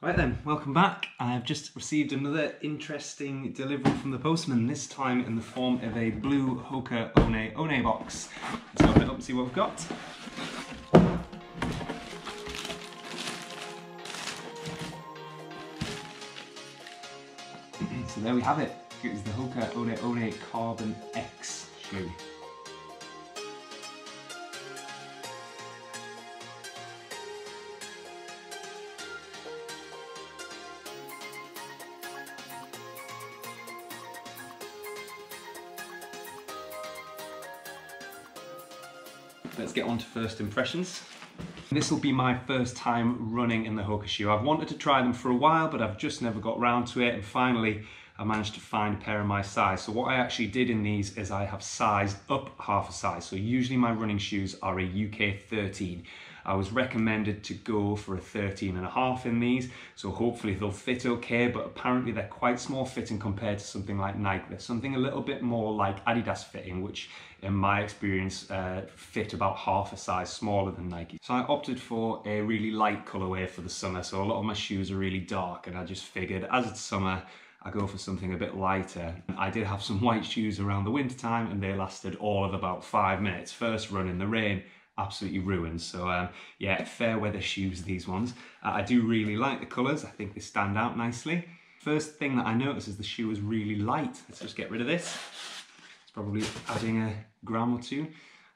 Right then, welcome back. I've just received another interesting delivery from the postman, this time in the form of a blue Hoka One One box. Let's open it up and see what we've got. so there we have it. It is the Hoka One One Carbon X shoe. Let's get on to first impressions. This will be my first time running in the Hoka shoe. I've wanted to try them for a while, but I've just never got round to it. And finally, I managed to find a pair of my size. So what I actually did in these is I have sized up half a size. So usually my running shoes are a UK 13. I was recommended to go for a 13 and a half in these. So hopefully they'll fit okay, but apparently they're quite small fitting compared to something like Nike. There's something a little bit more like Adidas fitting, which in my experience uh, fit about half a size smaller than Nike. So I opted for a really light colorway for the summer. So a lot of my shoes are really dark and I just figured as it's summer, I go for something a bit lighter. I did have some white shoes around the winter time and they lasted all of about five minutes. First run in the rain, absolutely ruined. So um, yeah, fair weather shoes, these ones. Uh, I do really like the colours. I think they stand out nicely. First thing that I noticed is the shoe is really light. Let's just get rid of this It's probably adding a gram or two.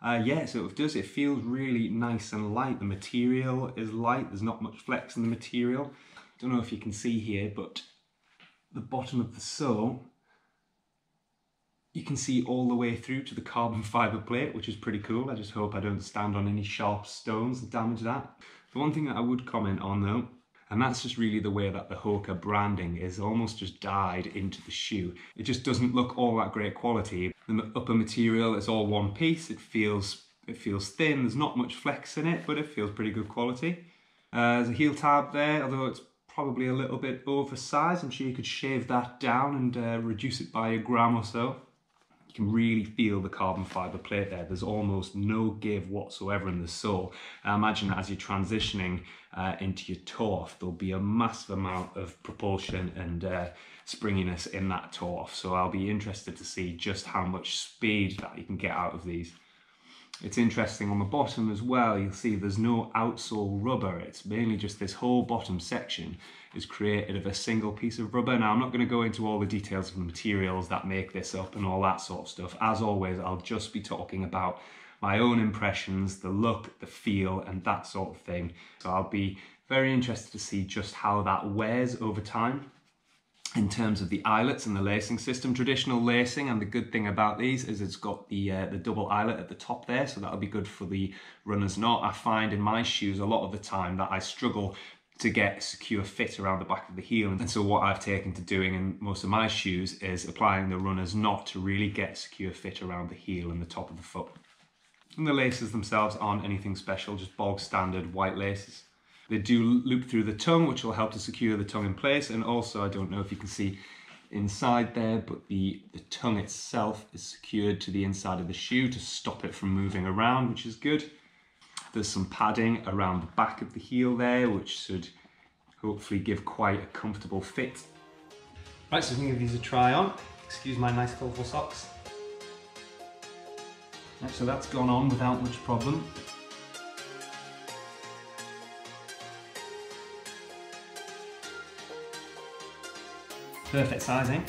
Uh, yeah, so it does, it feels really nice and light. The material is light, there's not much flex in the material. Don't know if you can see here, but the bottom of the sole, you can see all the way through to the carbon fibre plate, which is pretty cool. I just hope I don't stand on any sharp stones and damage that. The one thing that I would comment on though, and that's just really the way that the Hoka branding is almost just dyed into the shoe. It just doesn't look all that great quality. The upper material is all one piece. It feels it feels thin. There's not much flex in it, but it feels pretty good quality. Uh, there's a heel tab there, although it's probably a little bit oversized. I'm sure you could shave that down and uh, reduce it by a gram or so. You can really feel the carbon fibre plate there. There's almost no give whatsoever in the sole. I imagine as you're transitioning uh, into your toe off, there'll be a massive amount of propulsion and uh, springiness in that toe off. So I'll be interested to see just how much speed that you can get out of these. It's interesting on the bottom as well, you'll see there's no outsole rubber. It's mainly just this whole bottom section is created of a single piece of rubber. Now, I'm not going to go into all the details of the materials that make this up and all that sort of stuff. As always, I'll just be talking about my own impressions, the look, the feel, and that sort of thing. So I'll be very interested to see just how that wears over time in terms of the eyelets and the lacing system. Traditional lacing, and the good thing about these is it's got the uh, the double eyelet at the top there, so that'll be good for the runner's knot. I find in my shoes a lot of the time that I struggle to get a secure fit around the back of the heel. And so what I've taken to doing in most of my shoes is applying the runner's knot to really get secure fit around the heel and the top of the foot. And the laces themselves aren't anything special, just bog standard white laces. They do loop through the tongue, which will help to secure the tongue in place. And also, I don't know if you can see inside there, but the, the tongue itself is secured to the inside of the shoe to stop it from moving around, which is good. There's some padding around the back of the heel there, which should hopefully give quite a comfortable fit. Right, so we can give these a try on. Excuse my nice colourful socks. Right, so that's gone on without much problem. Perfect sizing.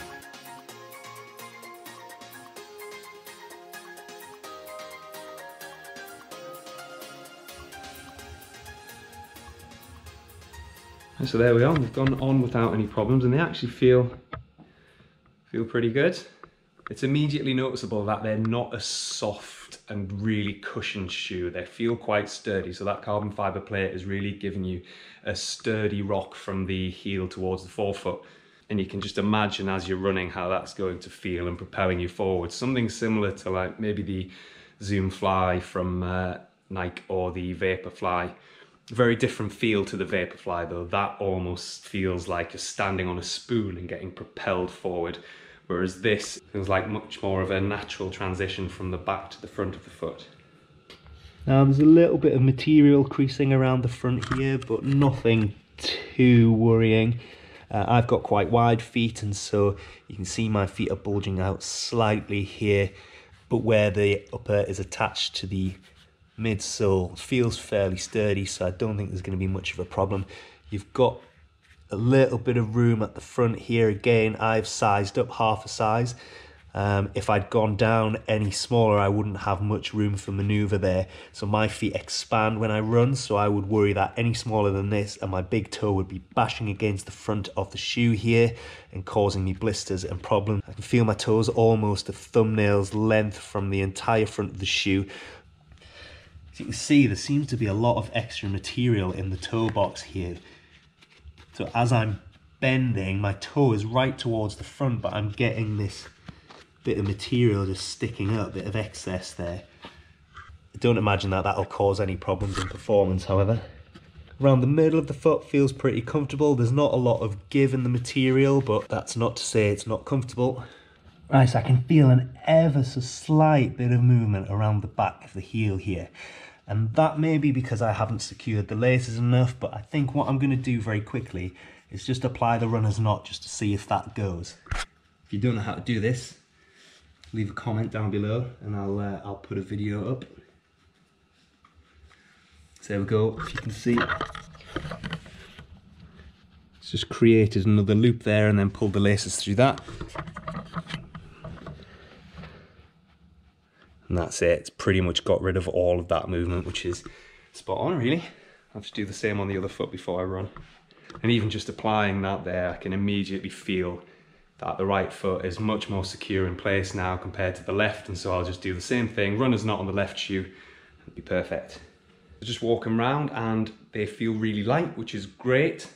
so there we are, we've gone on without any problems and they actually feel, feel pretty good. It's immediately noticeable that they're not a soft and really cushioned shoe. They feel quite sturdy, so that carbon fibre plate is really giving you a sturdy rock from the heel towards the forefoot and you can just imagine as you're running how that's going to feel and propelling you forward. Something similar to like maybe the Zoom Fly from uh, Nike or the Vaporfly. Very different feel to the Vaporfly though. That almost feels like you're standing on a spoon and getting propelled forward. Whereas this feels like much more of a natural transition from the back to the front of the foot. Now there's a little bit of material creasing around the front here, but nothing too worrying. Uh, I've got quite wide feet and so you can see my feet are bulging out slightly here, but where the upper is attached to the midsole feels fairly sturdy, so I don't think there's going to be much of a problem. You've got a little bit of room at the front here. Again, I've sized up half a size um, if I'd gone down any smaller, I wouldn't have much room for maneuver there. So my feet expand when I run, so I would worry that any smaller than this and my big toe would be bashing against the front of the shoe here and causing me blisters and problems. I can feel my toes almost a thumbnail's length from the entire front of the shoe. As you can see, there seems to be a lot of extra material in the toe box here. So as I'm bending, my toe is right towards the front, but I'm getting this bit of material just sticking up, bit of excess there. I don't imagine that that'll cause any problems in performance, however. Around the middle of the foot feels pretty comfortable. There's not a lot of give in the material, but that's not to say it's not comfortable. Right, so I can feel an ever so slight bit of movement around the back of the heel here. And that may be because I haven't secured the laces enough, but I think what I'm gonna do very quickly is just apply the runner's knot just to see if that goes. If you don't know how to do this, leave a comment down below and I'll uh, I'll put a video up. So there we go, if you can see. It's just created another loop there and then pulled the laces through that. And that's it, it's pretty much got rid of all of that movement, which is spot on really. I'll just do the same on the other foot before I run. And even just applying that there, I can immediately feel that the right foot is much more secure in place now compared to the left and so I'll just do the same thing. Runner's knot on the left shoe. It'll be perfect. Just walk them around and they feel really light which is great.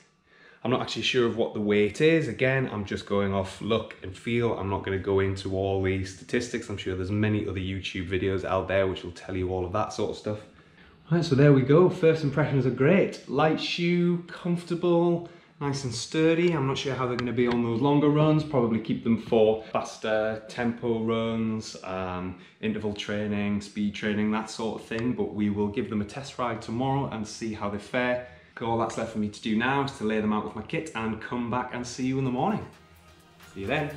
I'm not actually sure of what the weight is. Again I'm just going off look and feel. I'm not going to go into all the statistics. I'm sure there's many other YouTube videos out there which will tell you all of that sort of stuff. Right so there we go. First impressions are great. Light shoe comfortable nice and sturdy. I'm not sure how they're going to be on those longer runs, probably keep them for faster tempo runs, um, interval training, speed training, that sort of thing, but we will give them a test ride tomorrow and see how they fare. All that's left for me to do now is to lay them out with my kit and come back and see you in the morning. See you then.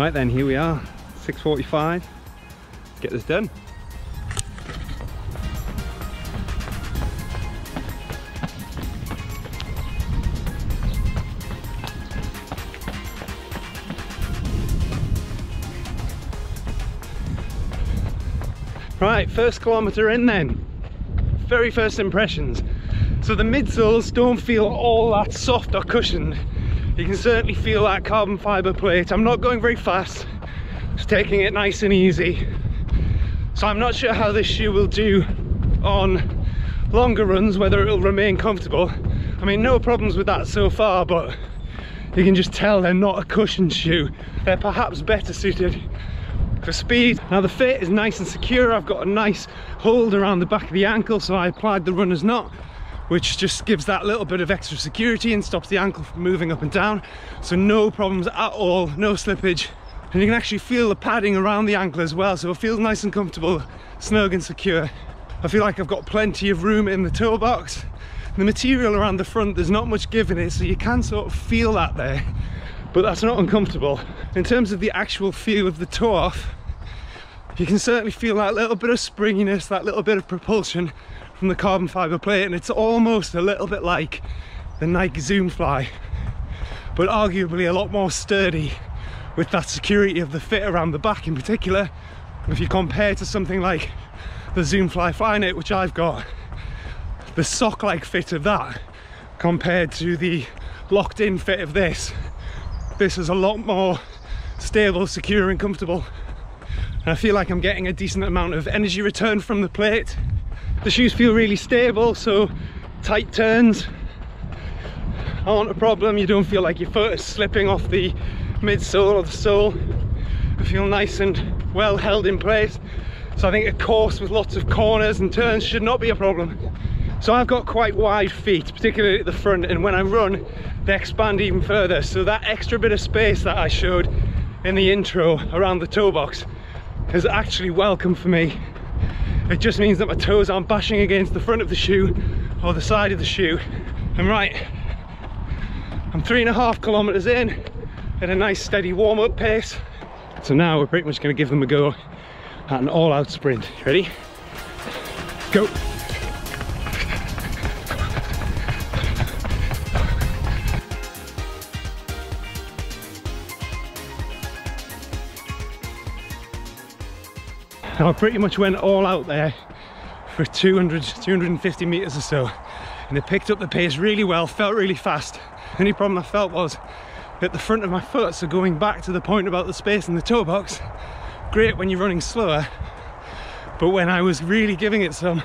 Right then, here we are, 6.45. Let's get this done. Right, first kilometre in then. Very first impressions. So the midsoles don't feel all that soft or cushioned you can certainly feel that carbon fiber plate. I'm not going very fast. Just taking it nice and easy. So i'm not sure how this shoe will do on longer runs whether it'll remain comfortable. I mean no problems with that so far but you can just tell they're not a cushion shoe. They're perhaps better suited for speed. Now the fit is nice and secure. I've got a nice hold around the back of the ankle so i applied the runner's knot which just gives that little bit of extra security and stops the ankle from moving up and down. So no problems at all, no slippage. And you can actually feel the padding around the ankle as well, so it feels nice and comfortable, snug and secure. I feel like I've got plenty of room in the toe box. The material around the front, there's not much give in it, so you can sort of feel that there, but that's not uncomfortable. In terms of the actual feel of the toe off, you can certainly feel that little bit of springiness, that little bit of propulsion, from the carbon fiber plate and it's almost a little bit like the Nike Zoom Fly but arguably a lot more sturdy with that security of the fit around the back in particular. If you compare to something like the Zoom Fly Flyknit which I've got the sock like fit of that compared to the locked in fit of this this is a lot more stable secure and comfortable. And I feel like I'm getting a decent amount of energy return from the plate the shoes feel really stable, so tight turns aren't a problem. You don't feel like your foot is slipping off the midsole or the sole. They feel nice and well held in place. So I think a course with lots of corners and turns should not be a problem. So I've got quite wide feet, particularly at the front, and when I run, they expand even further. So that extra bit of space that I showed in the intro around the toe box is actually welcome for me. It just means that my toes aren't bashing against the front of the shoe or the side of the shoe. And right, I'm three and a half kilometers in at a nice steady warm-up pace. So now we're pretty much gonna give them a go at an all-out sprint. Ready? Go. Now I pretty much went all out there for 200, 250 meters or so and it picked up the pace really well, felt really fast. The only problem I felt was at the front of my foot, so going back to the point about the space in the toe box, great when you're running slower, but when I was really giving it some,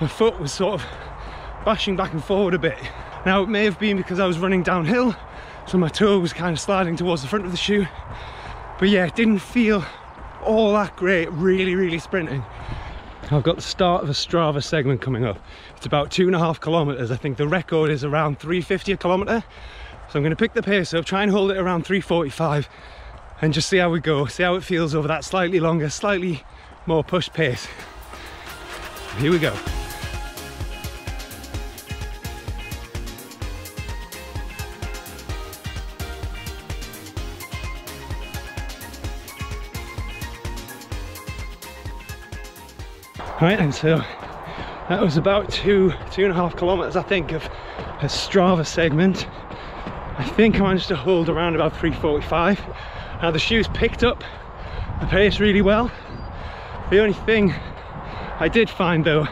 my foot was sort of bashing back and forward a bit. Now it may have been because I was running downhill, so my toe was kind of sliding towards the front of the shoe, but yeah, it didn't feel all that great, really, really sprinting. I've got the start of a Strava segment coming up. It's about two and a half kilometers. I think the record is around 350 a kilometer. So I'm going to pick the pace up, try and hold it around 345 and just see how we go, see how it feels over that slightly longer, slightly more push pace. Here we go. Right, and so that was about two, two and a half kilometers, I think, of a Strava segment. I think I managed to hold around about 345. Now the shoes picked up the pace really well. The only thing I did find though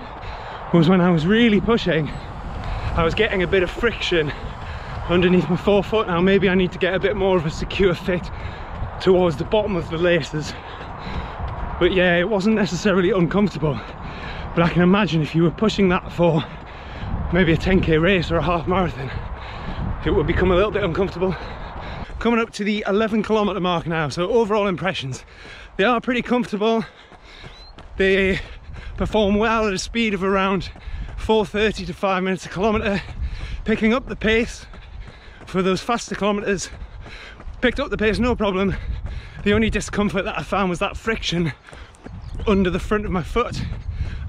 was when I was really pushing, I was getting a bit of friction underneath my forefoot. Now maybe I need to get a bit more of a secure fit towards the bottom of the laces. But yeah, it wasn't necessarily uncomfortable. But I can imagine if you were pushing that for maybe a 10k race or a half marathon, it would become a little bit uncomfortable. Coming up to the 11 kilometer mark now, so overall impressions. They are pretty comfortable. They perform well at a speed of around 4.30 to 5 minutes a kilometre. Picking up the pace for those faster kilometres. Picked up the pace, no problem. The only discomfort that I found was that friction under the front of my foot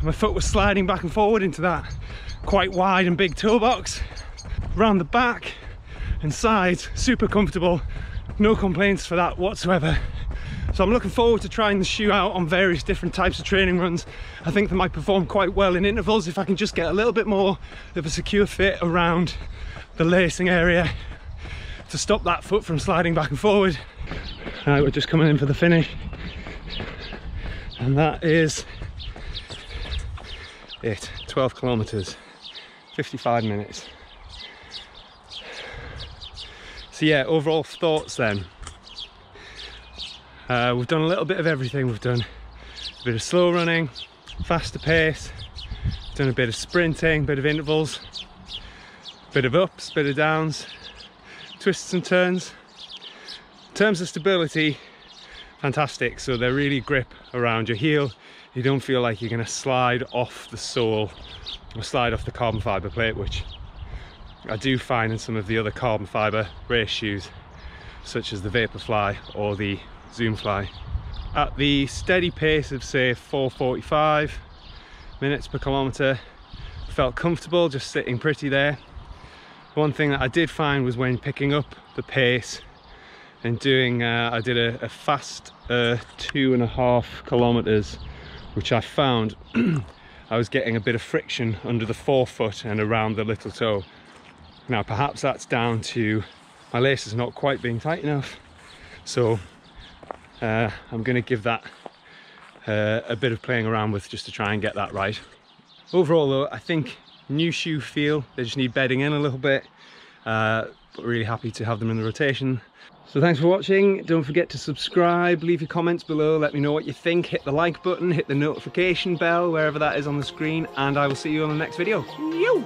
my foot was sliding back and forward into that quite wide and big toolbox. box around the back and sides super comfortable. No complaints for that whatsoever. So I'm looking forward to trying the shoe out on various different types of training runs. I think they might perform quite well in intervals if I can just get a little bit more of a secure fit around the lacing area to stop that foot from sliding back and forward. All right we're just coming in for the finish. And that is it 12 kilometers 55 minutes. So yeah overall thoughts then. Uh, we've done a little bit of everything. We've done a bit of slow running faster pace done a bit of sprinting bit of intervals bit of ups bit of downs twists and turns. In terms of stability fantastic. So they're really grip around your heel you don't feel like you're going to slide off the sole or slide off the carbon fibre plate which I do find in some of the other carbon fibre race shoes such as the Vaporfly or the Zoomfly. At the steady pace of say 445 minutes per kilometre felt comfortable just sitting pretty there. One thing that I did find was when picking up the pace and doing, uh, I did a, a fast uh, two and a half kilometres which I found I was getting a bit of friction under the forefoot and around the little toe. Now perhaps that's down to my laces not quite being tight enough. So uh, I'm going to give that uh, a bit of playing around with just to try and get that right. Overall though, I think new shoe feel, they just need bedding in a little bit. Uh, but really happy to have them in the rotation. So thanks for watching. Don't forget to subscribe, leave your comments below, let me know what you think. Hit the like button, hit the notification bell, wherever that is on the screen, and I will see you on the next video. Yo!